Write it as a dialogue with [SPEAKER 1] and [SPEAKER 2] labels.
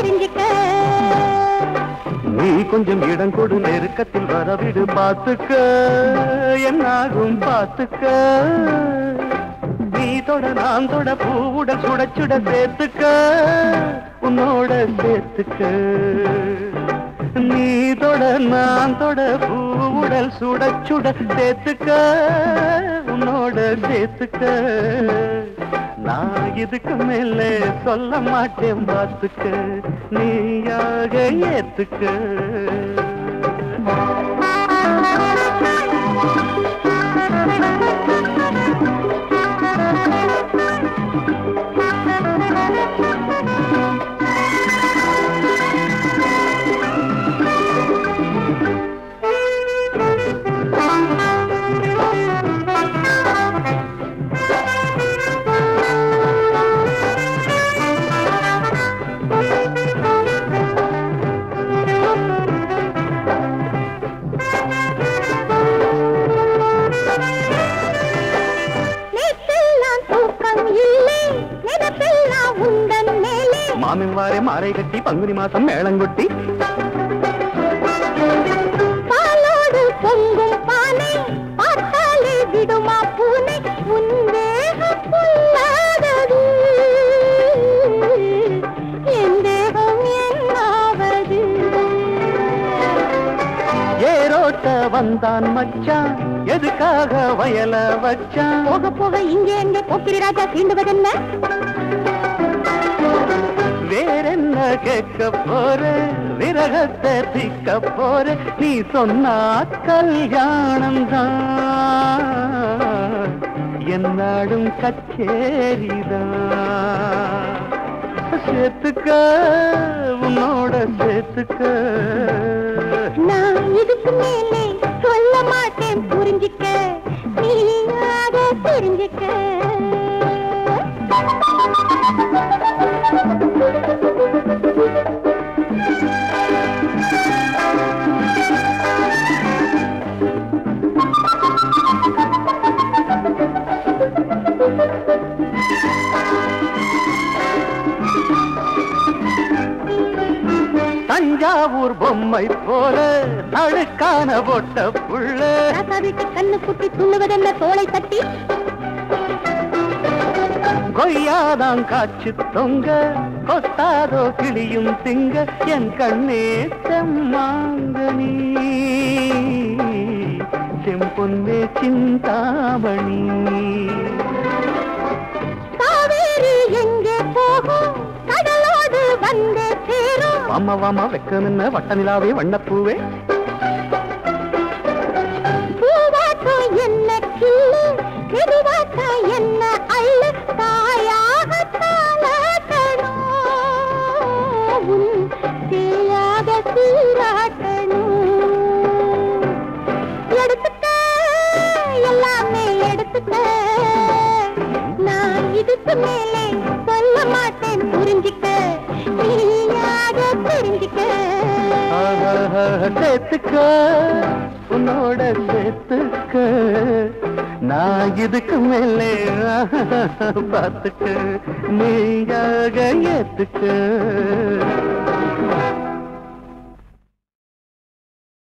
[SPEAKER 1] தெரிஞ்சுக்க நீ கொஞ்சம் இடம் கொடு நெருக்கத்தில் வரவிடு பார்த்துக்க. என்னாகும் பார்த்துக்க. நீ தொட நான் தொட பூவுட சுடச்சுட சேர்த்துக்க. உன்னோட சேர்த்துக்க. நீ தொட நான் தொட பூவுடல் சுடச்சுட சேர்த்துக்க. உன்னோட சேர்த்துக்க. நான் இதுக்கு மேல சொல்ல மாட்டேன் பார்த்துக்க நீயாக ஏத்துக்க. மாமின் வாரே மாறை கட்டி பங்குனி மாசம் மேளங்கொட்டி வந்தான் மச்சான். எதுக்காக வயல வச்சான்?
[SPEAKER 2] போக போக இங்கே எங்கே போக்கிரி ராஜா சீண்டுவதென்ன
[SPEAKER 1] வேறென்ன கேட்க போற? விரகத்தை திக்க போற? நீ சொன்னா கல்யாணம் தான். என்னாடும் கச்சேரிதான் சேர்த்துக்க உன்னோட சேர்த்துக்க.
[SPEAKER 2] நான் இதுக்கு மேலே
[SPEAKER 1] தஞ்சாவூர் பொம்மை போல தடுக்கான போட்ட புள்ள.
[SPEAKER 2] கண்ணு குட்டி துள்ளுவதென்ன தோலை தட்டி
[SPEAKER 1] கொய்யாதான் காய்ச்சி தொங்க கொத்தாதோ கிளியும் திங்க என் கண்ணே செம்மாங்கனி. செம்பொன்னே சிந்தாமணி
[SPEAKER 2] காவேரி எங்கே போகும் கடலோடு வந்தே சேரும்
[SPEAKER 1] வாம வாமா வெக்க நின்ன வட்ட நிலாவே வண்ணப்பூவே.
[SPEAKER 2] இதுக்கு மேலே சொல்ல மாட்டேன் புரிஞ்சிக்க. நீயாக
[SPEAKER 1] புரிஞ்சிக்க. சேர்த்துக்க. உன்னோட சேர்த்துக்க. நான் இதுக்கு மேலே பார்த்துக்க. நீயாக ஏத்துக்க.